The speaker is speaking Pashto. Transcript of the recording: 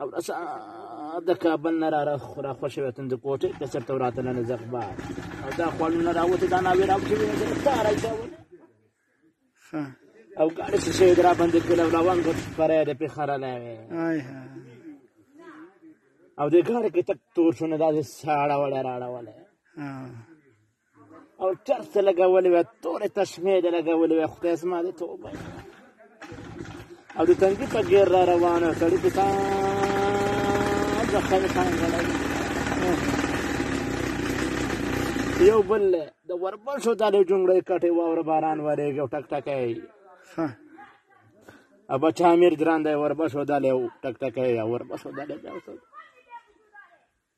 او رسا د کابل نه را را خوشې وې تند کوټه د سر تورات نه نزغ با او دا خپل نه راوته دا ناوی راو چې دا راځي او ګاډي څه شي درا باندې کله روان غوښ پرې د پیخره نه وي او د ګاډي کې تک تور شونه دا ساړه وړه راړه وړه او چرس لګولې وې تورې تشمې دې لګولې وې خدای زما دې توبه او د تنګي په غیر را روانه سړی په تا د خپل خان یو بل د وربل شو دالې جونګړې کټې واور باران ورېږي او ټک ټک یې ابا چا امیر ګران دی وربل شو دالې ټک ټک یې وربل شو دالې